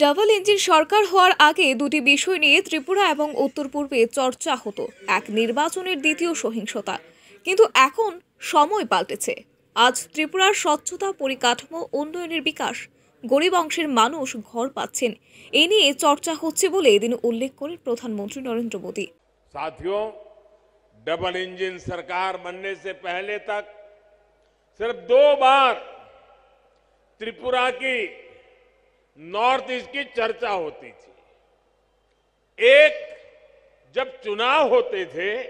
Double engine সরকার হওয়ার আগে দুটি বিষয় নিয়ে ত্রিপুরা এবং উত্তর পূর্বে চর্চা হতো এক নির্বাচনের দ্বিতীয় সহিংসতা কিন্তু এখন সময় পাল্টেছে আজ ত্রিপুরার স্বচ্ছতা পরিকাঠামো উন্নয়নের বিকাশ গরিব অংশের মানুষ ঘর পাচ্ছেন এ নিয়ে চর্চা হচ্ছে বলে এদিন উল্লেখ করেন প্রধানমন্ত্রী নরেন্দ্র মোদী साथियों डबल इंजन सरकार बनने से पहले तक सिर्फ दो बार त्रिपुरा की नॉर्थ ईस्ट की चर्चा होती थी। एक जब चुनाव होते थे,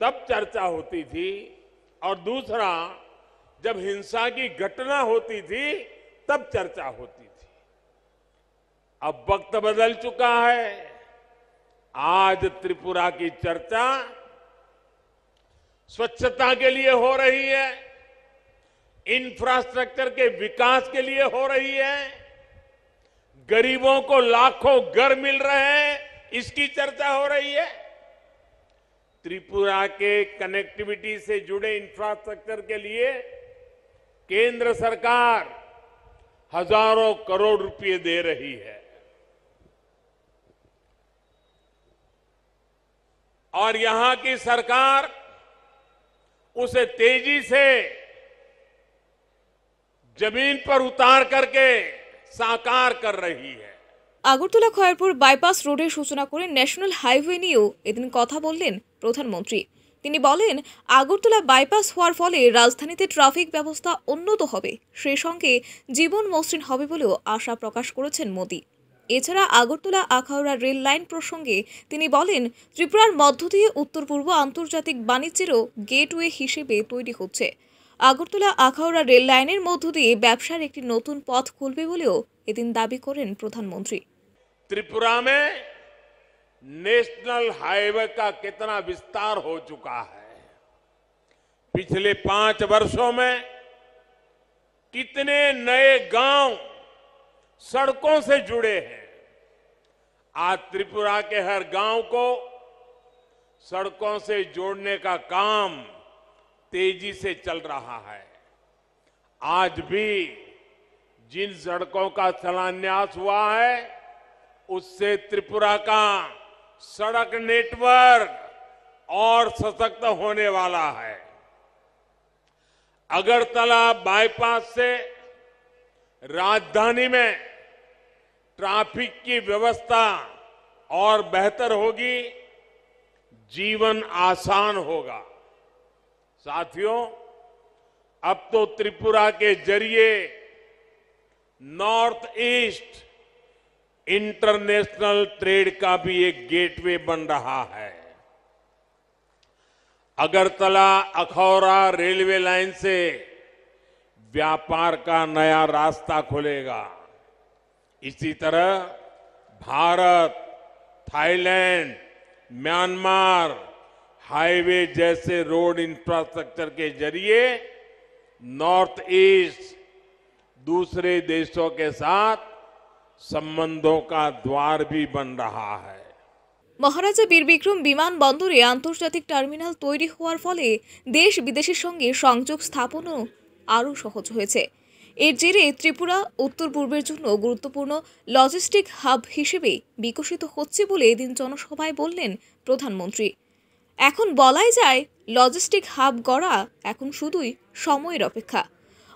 तब चर्चा होती थी और दूसरा जब हिंसा की घटना होती थी, तब चर्चा होती थी। अब वक्त बदल चुका है। आज त्रिपुरा की चर्चा स्वच्छता के लिए हो रही है, इंफ्रास्ट्रक्चर के विकास के लिए हो रही है। गरीबों को लाखों घर मिल रहे हैं, इसकी चर्चा हो रही है। त्रिपुरा के कनेक्टिविटी से जुड़े इंफ्रास्ट्रक्चर के लिए केंद्र सरकार हज़ारों करोड़ रुपए दे रही है। और यहाँ की सरकार उसे तेज़ी से ज़मीन पर उतार करके साकार कर रही है আগরতলা খয়েরপুর বাইপাস রোডের সূচনা করে ন্যাশনাল হাইওয়ে নিয়েও এদিন কথা বললেন প্রধানমন্ত্রী তিনি বলেন আগরতলা বাইপাস হওয়ার ফলে রাজধানীতে ট্রাফিক ব্যবস্থা উন্নত হবে সেই সঙ্গে জীবন মসৃণ হবে বলেও আশা প্রকাশ করেছেন মোদী এছাড়া আগরতলা আখাউড়া রেল লাইন প্রসঙ্গে তিনি বলেন ত্রিপুরার মধ্য দিয়ে উত্তর পূর্ব আন্তর্জাতিক বাণিজ্যেরও গেটওয়ে হিসেবে তৈরি হচ্ছে আগরতলা আখাউড়া রেল লাইনের মধ্য দিয়ে ব্যবসার একটি নতুন পথ খুলবে বলেও এদিন দাবি করেন প্রধানমন্ত্রী त्रिपुरा में नेशनल हाईवे का कितना विस्तार हो चुका है पिछले पांच वर्षों में कितने नए गांव सड़कों से जुड़े हैं आज त्रिपुरा के हर गांव को सड़कों से जोड़ने का काम तेज़ी से चल रहा है। आज भी जिन सड़कों का शिलान्यास हुआ है, उससे त्रिपुरा का सड़क नेटवर्क और सशक्त होने वाला है। अगरतला बाईपास से राजधानी में ट्रैफ़िक की व्यवस्था और बेहतर होगी, जीवन आसान होगा। साथियों, अब तो त्रिपुरा के ज़रिए नॉर्थ ईस्ट इंटरनेशनल ट्रेड का भी एक गेटवे बन रहा है। अगरतला, अखौरा रेलवे लाइन से व्यापार का नया रास्ता खुलेगा। इसी तरह भारत, थाईलैंड, म्यांमार हाईवे जैसे रोड इंफ्रास्ट्रक्चर के जरिए नॉर्थ ईस्ट दूसरे देशों के साथ संबंधों का द्वार भी बन रहा है মহারাজা বীর বিক্রম বিমানবন্দরে আন্তর্জাতিক টার্মিনাল তৈরি হওয়ার ফলে দেশ বিদেশের সঙ্গে সংযোগ স্থাপনও আরও সহজ হয়েছে এর জেরে ত্রিপুরা উত্তর পূর্বের জন্য গুরুত্বপূর্ণ লজিস্টিক হাব হিসেবে বিকশিত হচ্ছে বলে এদিন জনসভায় বললেন প্রধানমন্ত্রী এখন বলাই যায় লজিস্টিক হাব গড়া এখন শুধুই সময়ের অপেক্ষা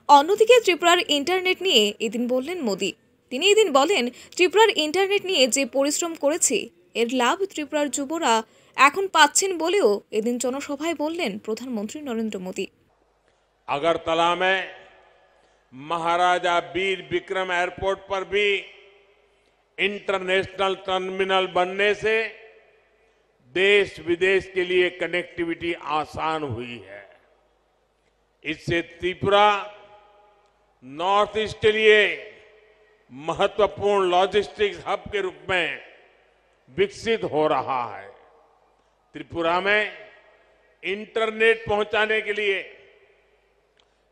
অন্যদিকে ত্রিপুরার ইন্টারনেট নিয়ে এদিন বললেন মোদী তিনি এদিন বলেন ত্রিপুরার ইন্টারনেট নিয়ে যে পরিশ্রম করেছে এর লাভ ত্রিপুরার যুবরা এখন পাচ্ছেন বলেও এদিন জনসভায় বললেন প্রধানমন্ত্রী নরেন্দ্র মোদী अगरतला में महाराजा वीर विक्रम एयरपोर्ट पर भी इंटरनेशनल टर्मिनल बनने से देश विदेश के लिए कनेक्टिविटी आसान हुई है। इससे त्रिपुरा नॉर्थ ईस्ट के लिए महत्वपूर्ण लॉजिस्टिक्स हब के रूप में विकसित हो रहा है। त्रिपुरा में इंटरनेट पहुँचाने के लिए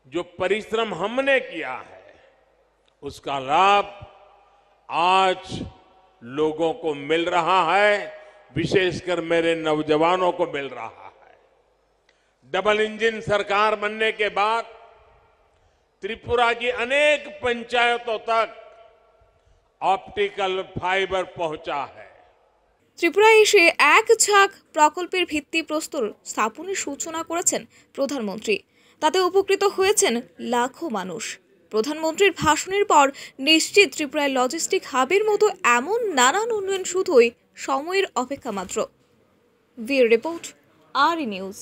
जो परिश्रम हमने किया है, उसका लाभ आज लोगों को मिल रहा है। विशेषकर मेरे नौजवानों को मिल रहा है डबल इंजन सरकार बनने के बाद त्रिपुरा की अनेक पंचायतों तक ऑप्टिकल फाइबर पहुंचा है ত্রিপুরায় এসে এক ঝাঁক প্রকল্পের ভিত্তিপ্রস্তর স্থাপনের সূচনা করেছেন প্রধানমন্ত্রী তাতে উপকৃত হয়েছেন লাখো মানুষ প্রধানমন্ত্রীর ভাষণের পর নিশ্চিত ত্রিপুরায় লজিস্টিক হাবের মতো এমন নানান উন্নয়ন শুধুই সময়ের অপেক্ষা মাত্র। ভির রিপোর্ট আর নিউজ।